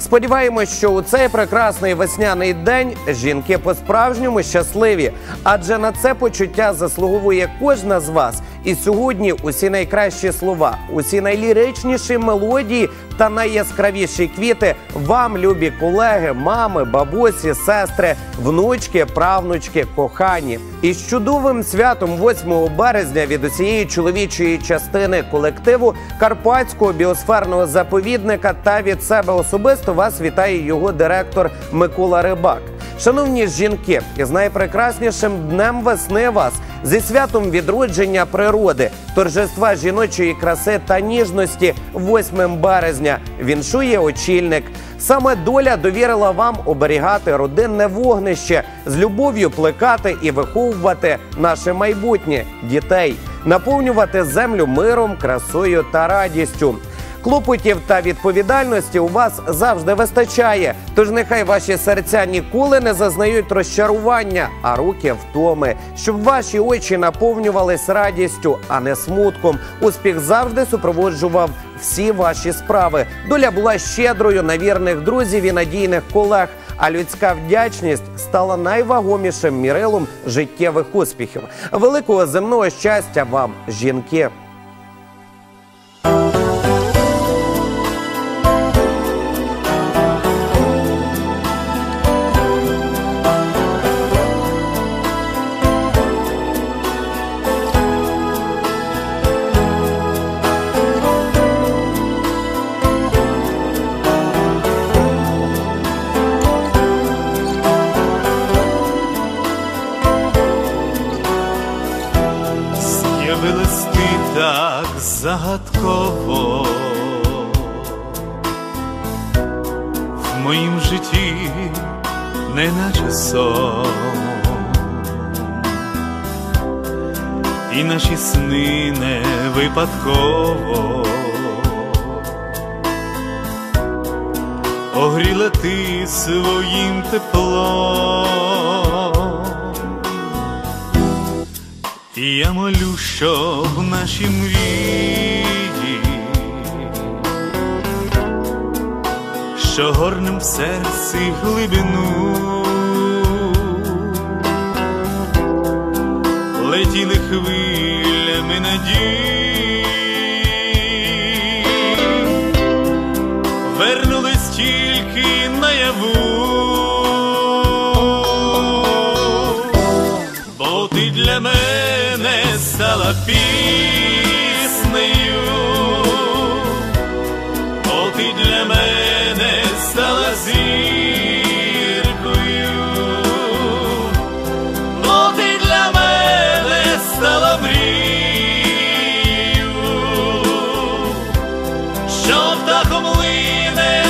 Сподіваємось, що у цей прекрасний весняний день жінки по-справжньому щасливі, адже на це почуття заслуговує кожна з вас. І сьогодні усі найкращі слова, усі найліричніші мелодії та найяскравіші квіти вам, любі колеги, мами, бабусі, сестри, внучки, правнучки, кохані. І з чудовим святом 8 березня від усієї чоловічої частини колективу Карпатського біосферного заповідника та від себе особисто вас вітає його директор Микола Рибак. Шановні жінки, із найпрекраснішим днем весни вас зі святом відродження природи, торжества жіночої краси та ніжності 8 березня віншує очільник. Саме доля довірила вам оберігати родинне вогнище, з любов'ю плекати і виховувати наше майбутнє дітей, наповнювати землю миром, красою та радістю. Клопотів та відповідальності у вас завжди вистачає. Тож нехай ваші серця ніколи не зазнають розчарування, а руки втоми, щоб ваші очі наповнювались радістю, а не смутком. Успіх завжди супроводжував всі ваші справи. Доля була щедрою на вірних друзів і надійних колег. А людська вдячність стала найвагомішим мірилом життєвих успіхів. Великого земного щастя вам, жінки! З'явилась ти так загадково в моїм житті, неначе сон, і наші сни не випадково. Огріла ти своїм теплом. Я молю, щоб наші мрії, що горнем в серці глибину, летіли хвилями надій, вернулись тільки наяву. за піснею, О, ти для мене стала зіркою, О, ти для мене стала мрією, що птахом лине